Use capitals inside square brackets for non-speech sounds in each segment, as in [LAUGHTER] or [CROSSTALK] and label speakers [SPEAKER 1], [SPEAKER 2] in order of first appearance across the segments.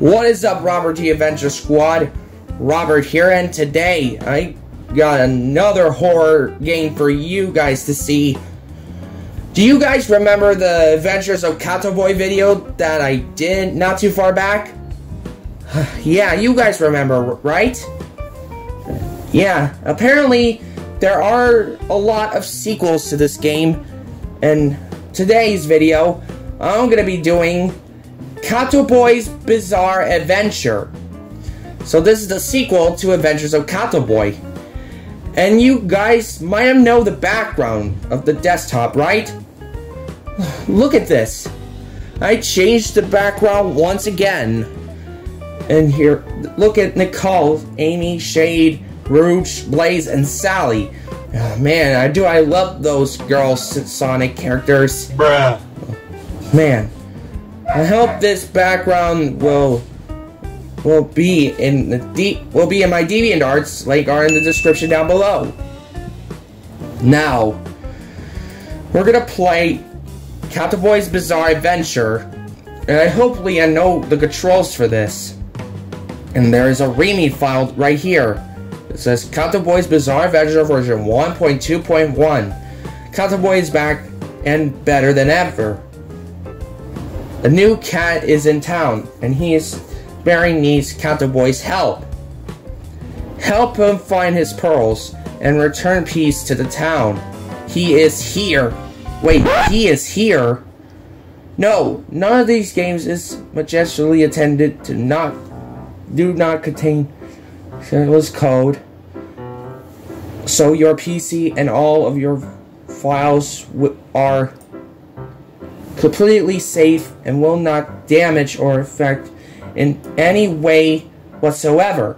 [SPEAKER 1] What is up, Robert T Adventure Squad? Robert here, and today I got another horror game for you guys to see. Do you guys remember the Adventures of Catto Boi video that I did not too far back? [SIGHS] yeah, you guys remember, right? Yeah, apparently there are a lot of sequels to this game, and today's video, I'm gonna be doing Catto Boi's Bizarre Adventure. So this is the sequel to Adventures of Catto Boi. And you guys might have know the background of the desktop, right? [SIGHS] Look at this. I changed the background once again. And here, look at Nicole, Amy, Shade, Rouge, Blaze, and Sally. Oh, man, I do I love those girls Sonic characters.
[SPEAKER 2] Bruh.
[SPEAKER 1] Man, I hope this background will will be in the deep will be in my DeviantArts, like are in the description down below. Now, we're gonna play Catto Boi's Bizarre Adventure, and I hopefully I know the controls for this. And there is a README file right here. It says Catto Boi's Bizarre Adventure version 1.2.1. Catto Boi is back and better than ever. A new cat is in town, and he is bearing needs Catto Boi's help. Help him find his pearls and return peace to the town. He is here. Wait, he is here? No, none of these games is majestically attended to not do not contain serverless code. So your PC and all of your files are completely safe and will not damage or affect in any way whatsoever.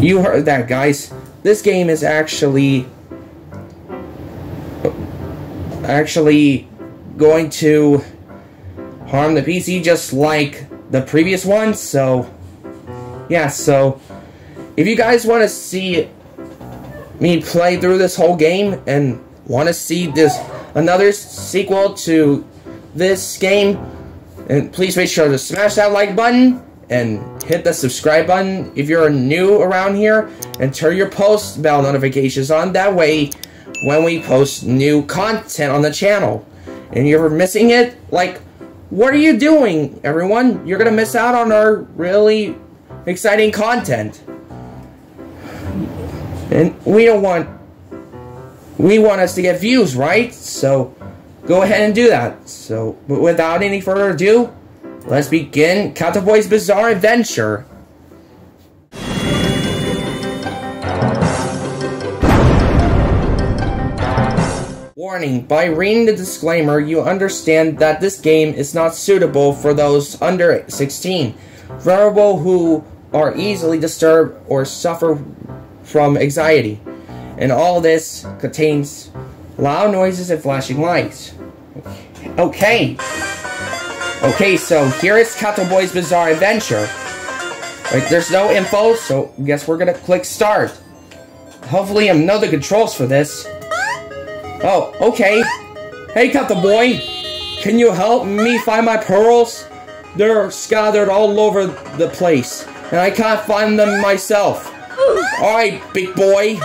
[SPEAKER 1] You heard that, guys. This game is actually actually going to harm the PC just like the previous one, so yeah, so if you guys want to see me play through this whole game and want to see this another sequel to this game, and please make sure to smash that like button and hit the subscribe button if you're new around here and turn your post bell notifications on. That way, when we post new content on the channel and you're missing it, like, what are you doing, everyone? You're gonna miss out on our really exciting content. And we don't want we want us to get views, right? So go ahead and do that. So, without any further ado, let's begin Catto Boi's Bizarre Adventure. Warning, by reading the disclaimer, you understand that this game is not suitable for those under 16, vulnerable who are easily disturbed or suffer from anxiety and all this contains loud noises and flashing lights. Okay. Okay, so here is Catto Boi's Bizarre Adventure. Like, there's no info, so I guess we're gonna click start. Hopefully I know the controls for this. Oh, okay. Hey, Catto Boi. Can you help me find my pearls? They're scattered all over the place, and I can't find them myself. Alright, big boy.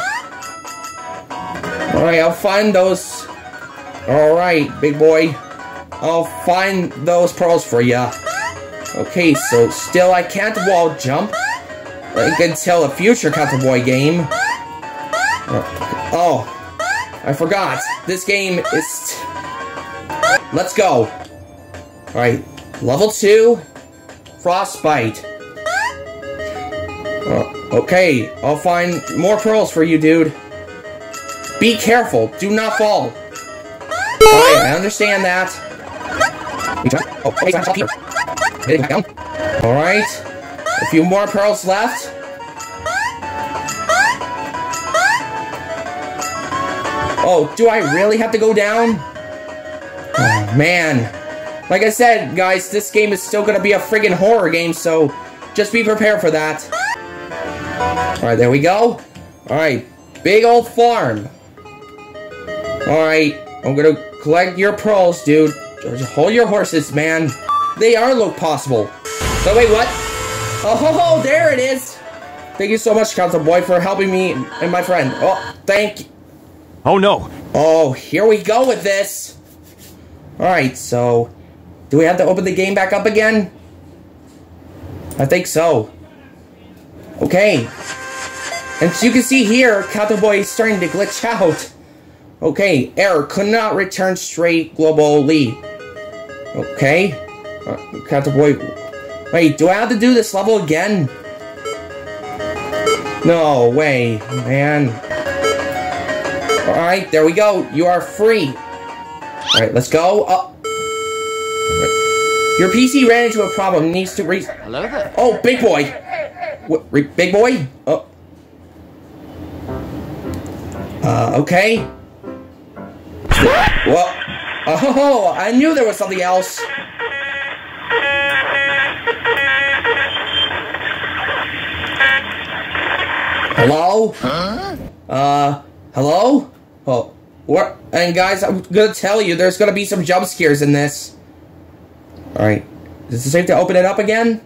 [SPEAKER 1] Alright, I'll find those. Alright, big boy. I'll find those pearls for ya. Okay, so still I can't wall jump. Until a future Boy game. Oh, I forgot. This game is... Let's go. Alright, level 2. Frostbite. Uh, okay, I'll find more pearls for you, dude. Be careful. Do not fall. Alright, I understand that. Alright. A few more pearls left. Oh, do I really have to go down? Oh, man. Like I said, guys, this game is still gonna be a friggin' horror game, so just be prepared for that. Alright, there we go. Alright, big old farm. Alright, I'm gonna collect your pearls, dude. Just hold your horses, man. they are look possible. So wait, what? Oh, ho, [LAUGHS] ho, there it is. Thank you so much, Council Boy, for helping me and my friend. Oh, thank you.
[SPEAKER 2] Oh no!
[SPEAKER 1] Oh, here we go with this. Alright, so... Do we have to open the game back up again? I think so. Okay. And so you can see here, Boy is starting to glitch out. Okay, error. Could not return straight globally. Okay. Uh, Boy. Wait, do I have to do this level again? No way, man. Alright, there we go. You are free. Alright, let's go. Oh. Your PC ran into a problem. Needs to re-
[SPEAKER 3] Hello there.
[SPEAKER 1] Oh, big boy. What, big boy? Oh. Uh, okay. [LAUGHS] Well, oh, I knew there was something else. Hello? Huh? Uh, hello? Oh, what? And guys, I'm gonna tell you, there's gonna be some jump scares in this. Alright. Is it safe to open it up again?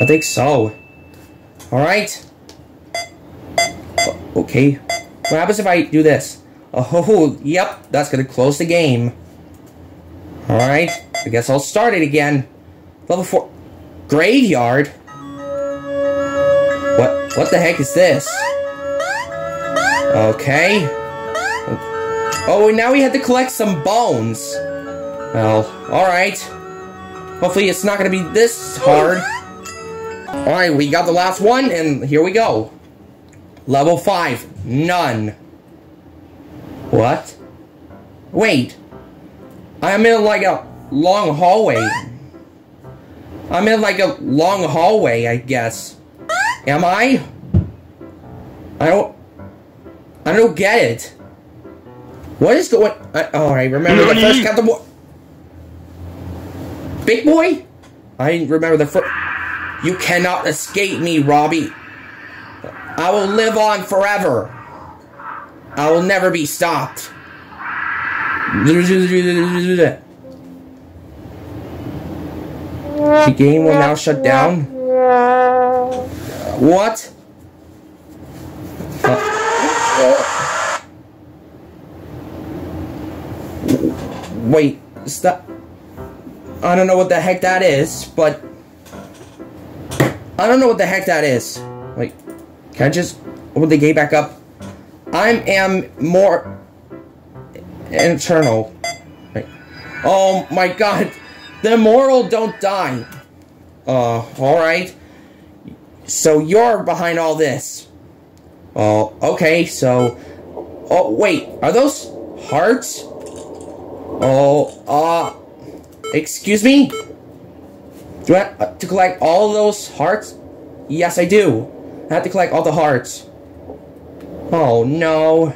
[SPEAKER 1] I think so. Alright. Okay. What happens if I do this? Oh, yep, that's gonna close the game. Alright, I guess I'll start it again. Level 4. Graveyard? What, what the heck is this? Okay. Oh, and now we have to collect some bones. Well, alright. Hopefully it's not gonna be this hard. Alright, we got the last one, and here we go. Level 5. None. What? Wait. I'm in like a long hallway. I'm in like a long hallway, I guess. Am I? I don't... I don't get it. What is going... I, oh, I remember the first Captain Boy... Big Boy? I remember the first... You cannot escape me, Robbie. I will live on forever. I will never be stopped. The game will now shut down. What? Wait, stop. I don't know what the heck that is, but I don't know what the heck that is. Like, can I just open the gate back up? I am more internal. Oh my god, the immortal don't die. Uh, alright. So you're behind all this. Oh, okay, so... Oh, wait, are those hearts? Oh, uh... Excuse me? Do I have to collect all those hearts? Yes, I do. I have to collect all the hearts. Oh, no.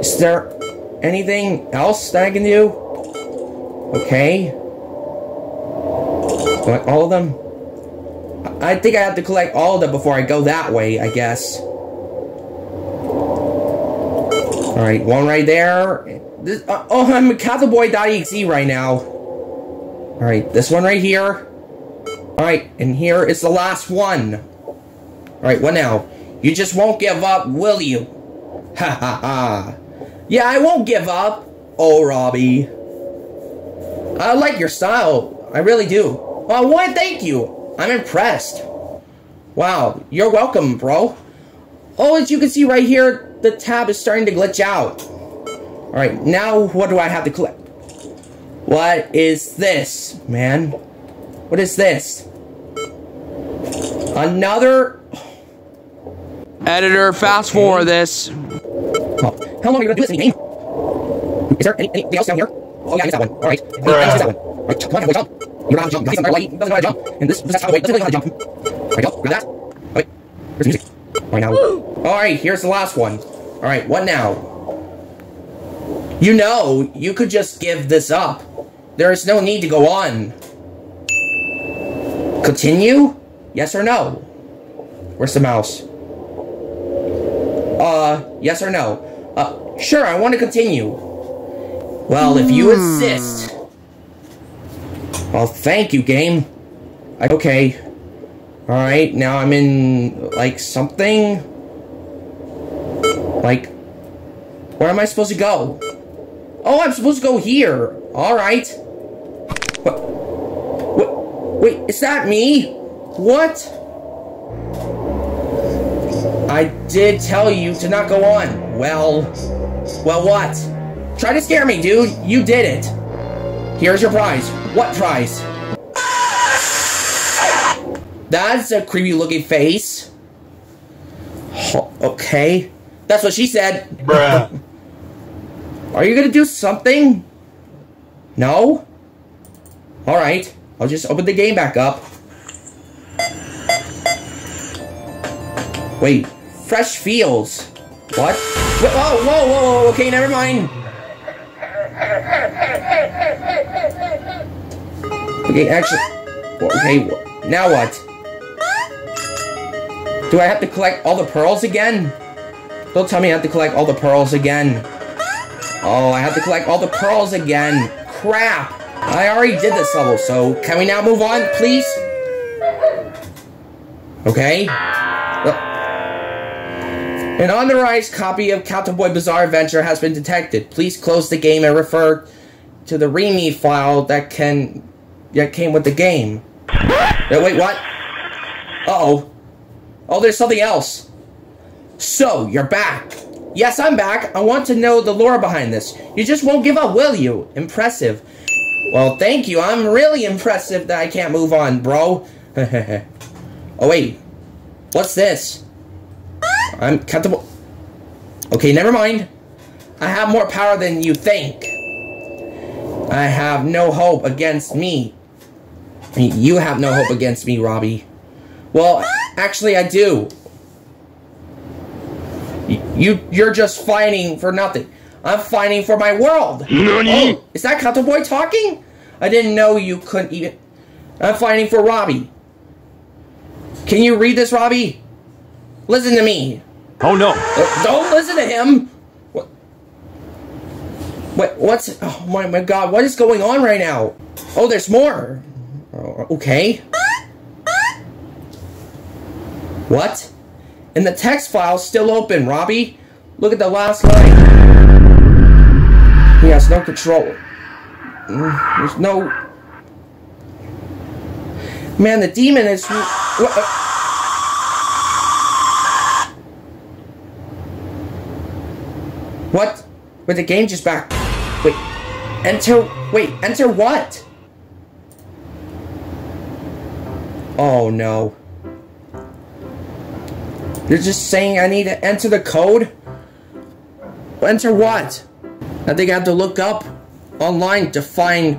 [SPEAKER 1] Is there anything else that I can do? Okay. Collect all of them? I think I have to collect all of them before I go that way, I guess. Alright, one right there. This, uh, oh, I'm a Cowboy.exe right now. Alright, this one right here. Alright, and here is the last one. Alright, what now? You just won't give up, will you? [LAUGHS] Ha ha ha. Yeah, I won't give up. Oh, Robbie. I like your style. I really do. Oh, why, thank you. I'm impressed. Wow, you're welcome, bro. Oh, as you can see right here, the tab is starting to glitch out. Alright, now what do I have to click? What is this, man? What is this? Another...
[SPEAKER 3] Editor, fast forward this.
[SPEAKER 1] Oh, how long are you gonna do this in the game? Is there any, anything else down here? Oh yeah, I missed that one. Alright, I missed that one. Alright, come on, boy, jump. You know how to jump. Guys, I'm light. doesn't know how to jump. And this, this how to wait. Doesn't really know how to jump. Alright, go. Grab that. Wait. Where's the music? Alright, now. Alright, here's the last one. Alright, what now? You know, you could just give this up. There is no need to go on. Continue? Yes or no? Where's the mouse? Uh, yes or no? Uh, sure, I want to continue. Well, if you insist. Well, thank you, game. Okay. Alright, now I'm in, like, something? Like, where am I supposed to go? Oh, I'm supposed to go here. Alright. What? What? Wait, is that me? What? I did tell you to not go on. Well, well what? Try to scare me, dude. You did it. Here's your prize. What prize? That's a creepy looking face. Okay. That's what she said.
[SPEAKER 2] Bruh. [LAUGHS]
[SPEAKER 1] Are you gonna do something? No? Alright. I'll just open the game back up. Wait. Fresh fields. What? Whoa, whoa, whoa, whoa, okay, never mind. Okay, actually... Okay, now what? Do I have to collect all the pearls again? Don't tell me I have to collect all the pearls again. Oh, I have to collect all the pearls again. Crap! I already did this level, so can we now move on, please? Okay. An unauthorized copy of Catto Boi Bizarre Adventure has been detected. Please close the game and refer to the README file that can that came with the game. No, wait, what? Uh-oh. Oh, there's something else. So, you're back. Yes, I'm back. I want to know the lore behind this. You just won't give up, will you? Impressive. Well, thank you. I'm really impressive that I can't move on, bro. [LAUGHS] oh, wait. What's this? I'm comfortable. Okay, never mind. I have more power than you think. I have no hope against me. You have no hope against me, Robbie. Well, actually, I do. You, you're just fighting for nothing. I'm fighting for my world.
[SPEAKER 2] Nani?
[SPEAKER 1] Oh, is that Catto Boi talking? I didn't know you couldn't even... I'm fighting for Robbie. Can you read this, Robbie? Listen to me.
[SPEAKER 2] Oh no.
[SPEAKER 1] Uh, don't listen to him. What? What? What's? Oh my, my God! What is going on right now? Oh, there's more. Oh, okay. What? And the text file's still open, Robbie. Look at the last line. He has no control. Mm, There's no. Man, the demon is. What? What? Wait, the game just back. Wait. Enter. Wait, enter what? Oh no. You're just saying I need to enter the code? Enter what? I think I have to look up online to find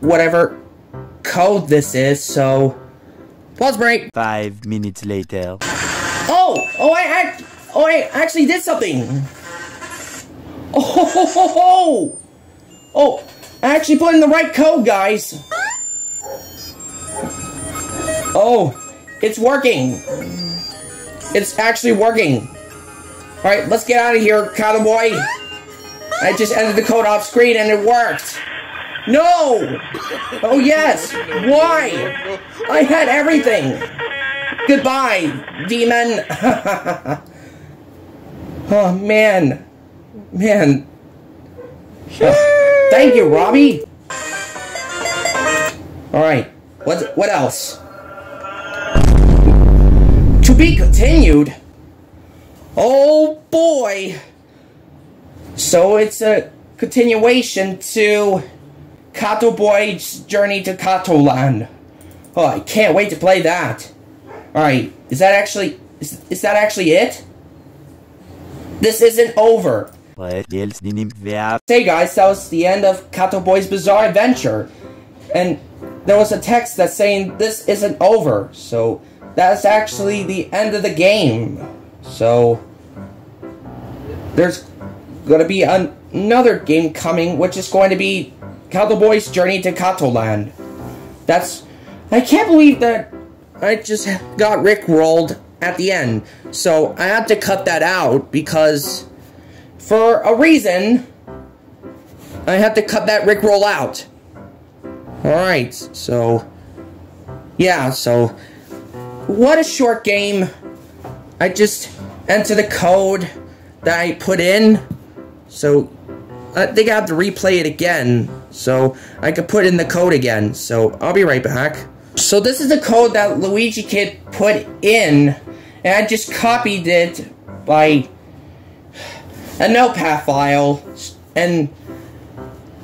[SPEAKER 1] whatever code this is, so. Pause break.
[SPEAKER 3] Five minutes later.
[SPEAKER 1] Oh! Oh, I act. Oh, I actually did something. Oh, ho, ho, ho, ho. oh! I actually put in the right code, guys. Oh, it's working. It's actually working. All right, let's get out of here, cowboy. I just entered the code off screen and it worked. No! Oh yes! Why? I had everything! Goodbye, demon! [LAUGHS] oh man. Man. Thank you, Robbie! Alright, what, what else? To be continued? Oh boy! So it's a continuation to Catto Boi's Journey to Catto Land. Oh, I can't wait to play that. Alright, is that actually... Is, is that actually it? This isn't over. Hey guys, that was the end of Catto Boi's Bizarre Adventure. And there was a text that's saying this isn't over. So that's actually the end of the game. So there's going to be an another game coming, which is going to be Catto Boi's Journey to Catto Land. That's... I can't believe that I just got Rickrolled at the end. So I had to cut that out because for a reason I have to cut that Rick roll out. Alright, so... Yeah, so... What a short game. I just enter the code that I put in. So, I think I have to replay it again. So, I could put in the code again. So, I'll be right back. So, this is the code that Luigi Kid put in. And I just copied it by a notepad file. And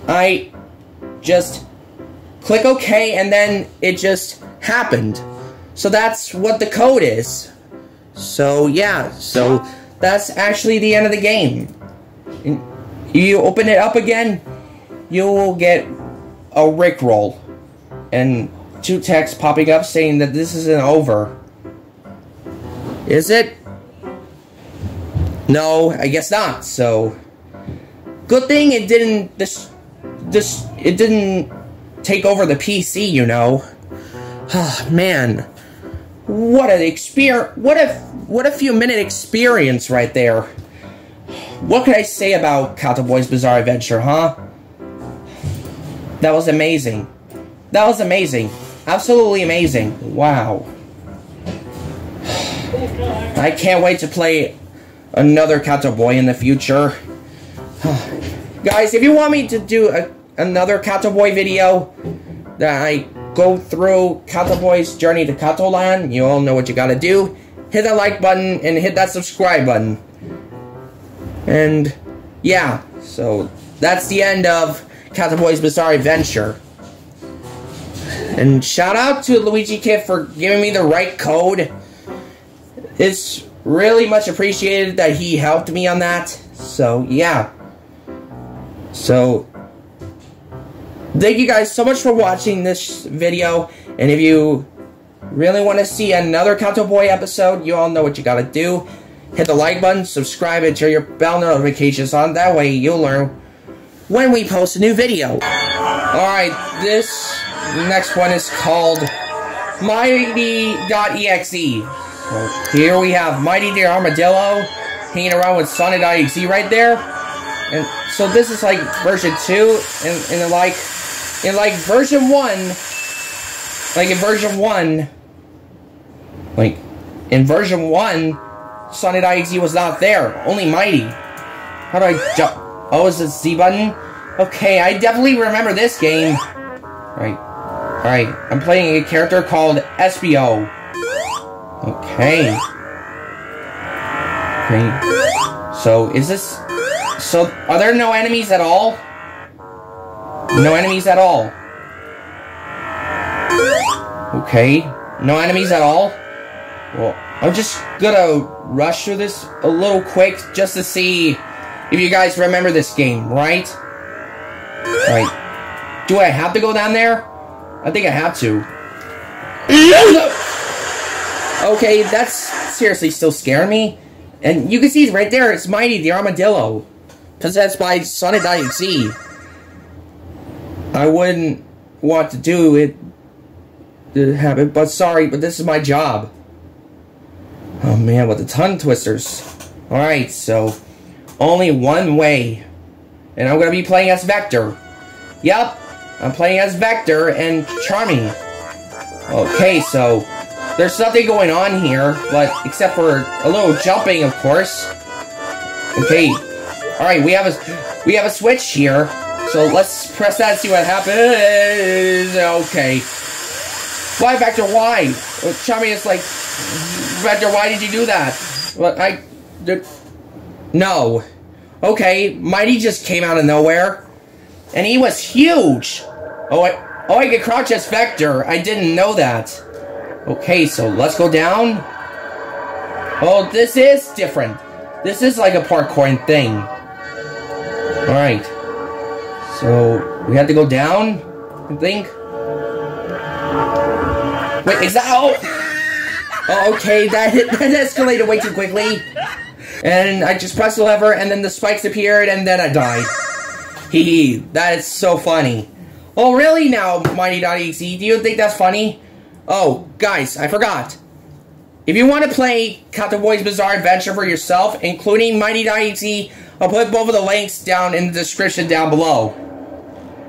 [SPEAKER 1] I just click OK, and then it just happened. So that's what the code is. So yeah, so that's actually the end of the game. You open it up again, you will get a Rickroll. And two texts popping up saying that this isn't over. Is it? No, I guess not, so... Good thing it didn't... This... This... It didn't take over the PC, you know. Oh, [SIGHS] man. What an experience. What a, what a few minute experience right there. What could I say about Boy's Bizarre Adventure, huh? That was amazing. That was amazing. Absolutely amazing. Wow. [SIGHS] I can't wait to play another Boy in the future. [SIGHS] Guys, if you want me to do a, another Boy video that I go through Catto Boi's journey to Catto Land, you all know what you gotta do. Hit that like button and hit that subscribe button. And yeah, so that's the end of Catto Boi's Bizarre Adventure. And shout out to Luigi Kid for giving me the right code. It's really much appreciated that he helped me on that. So yeah. So Thank you guys so much for watching this video. And if you really want to see another Catto Boi episode, you all know what you gotta do. Hit the like button, subscribe, and turn your bell notifications on. That way you'll learn when we post a new video. Alright, this next one is called Mighty.exe. Here we have Mighty the Armadillo hanging around with Sonic.exe right there. And so this is like version 2, and, and like in like version 1, like in version 1, like in version 1, Sonic.exe was not there, only Mighty. How do I jump? Oh, is the Z button? Okay, I definitely remember this game. Right. Alright, I'm playing a character called Espio. Okay. Okay. So, is this... So, are there no enemies at all? No enemies at all. Okay. No enemies at all? Well, I'm just gonna rush through this a little quick just to see if you guys remember this game, right? Right. Do I have to go down there? I think I have to. Okay, that's seriously still scaring me. And you can see right there, it's Mighty the Armadillo. Possessed by Sonic.exe. I wouldn't want to do it to it, but sorry, but this is my job. Oh man, with the tongue twisters. Alright, so only one way. And I'm gonna be playing as Vector. Yep, I'm playing as Vector and Charmy. Okay, so there's nothing going on here, but except for a little jumping, of course. Okay. Alright, we have a we have a switch here. So let's press that and see what happens. Okay. Why, Vector, why? Uh, Charmy is like, Vector, why did you do that? Well, I... Did, no. Okay, Mighty just came out of nowhere. And he was huge. Oh, I, oh, I get crouch as Vector. I didn't know that. Okay, so let's go down. Oh, this is different. This is like a parkour thing. Alright. So, we have to go down, I think. Wait, is that- oh! [LAUGHS] Oh, okay, that, hit, that escalated way too quickly. And I just pressed the lever, and then the spikes appeared, and then I died. Hee that is so funny. Oh, really now, Mighty.exe? Do you think that's funny? Oh, guys, I forgot. If you want to play Catto Boi's Bizarre Adventure for yourself, including Mighty Mighty.exe, I'll put both of the links down in the description down below.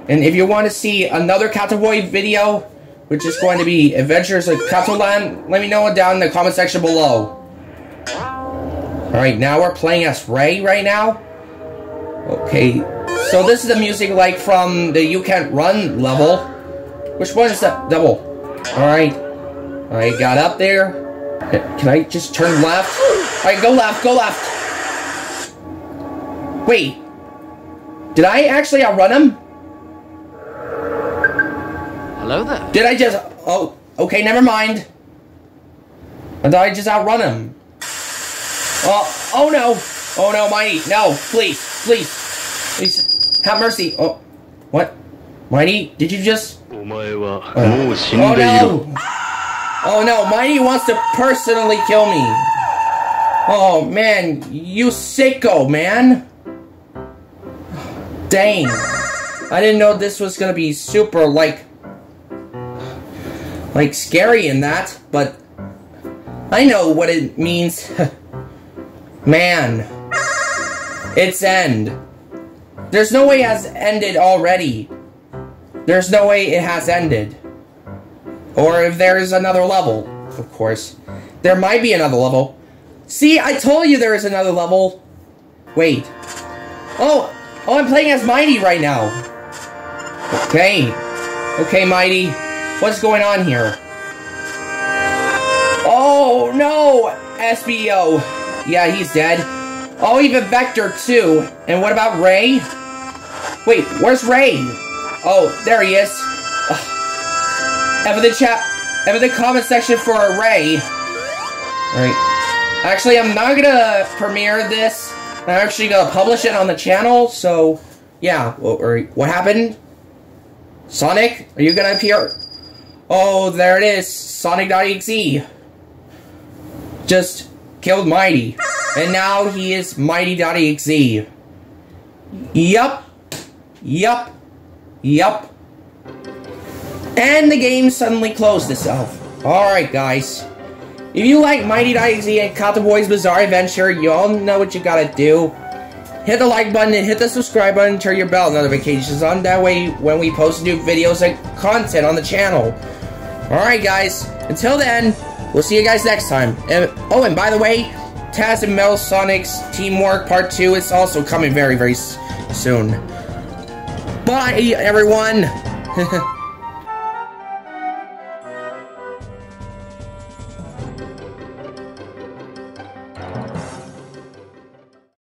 [SPEAKER 1] And if you want to see another Catto Boi video, which is going to be Adventures of Catoland, let me know down in the comment section below. Alright, now we're playing as Ray right now. Okay, so this is the music like from the You Can't Run level. Which one is that? Double. Alright. I got up there. Can I just turn left? Alright, go left, go left. Wait. Did I actually outrun him?
[SPEAKER 2] Hello there.
[SPEAKER 1] Did I just... Oh, okay, never mind. I thought I just outrun him. Oh, oh no. Oh no, Mighty. No, please, please. Please, have mercy. Oh, what? Mighty, did you just... Oh no! Oh no, Mighty wants to personally kill me. Oh man, you sicko, man! Dang. I didn't know this was gonna be super, like... Like, scary in that, but... I know what it means. [LAUGHS] man. It's end. There's no way has ended already. There's no way it has ended. Or if there's another level, of course. There might be another level. See, I told you there is another level. Wait. Oh, oh, I'm playing as Mighty right now. Okay. Okay, Mighty. What's going on here? Oh, no! Espio. Yeah, he's dead. Oh, even Vector, too. And what about Ray? Wait, where's Ray? Oh, there he is. Ever the chat, ever the comment section for a Ray. Alright. Actually, I'm not gonna premiere this. I'm actually gonna publish it on the channel, so... Yeah, what, what happened? Sonic? Are you gonna appear? Oh, there it is. Sonic.exe. Just killed Mighty. And now he is Mighty.exe. Yup. Yup. Yup. And the game suddenly closed itself. Alright, guys. If you like Mighty Mighty.exe and Catto Boi's Bizarre Adventure, you all know what you gotta do. Hit the like button and hit the subscribe button turn your bell notifications on. That way, when we post new videos and content on the channel. Alright, guys. Until then, we'll see you guys next time. And, oh, and by the way, Taz and Metal Sonic's Teamwork Part 2 is also coming very, very soon. Bye, everyone! [LAUGHS]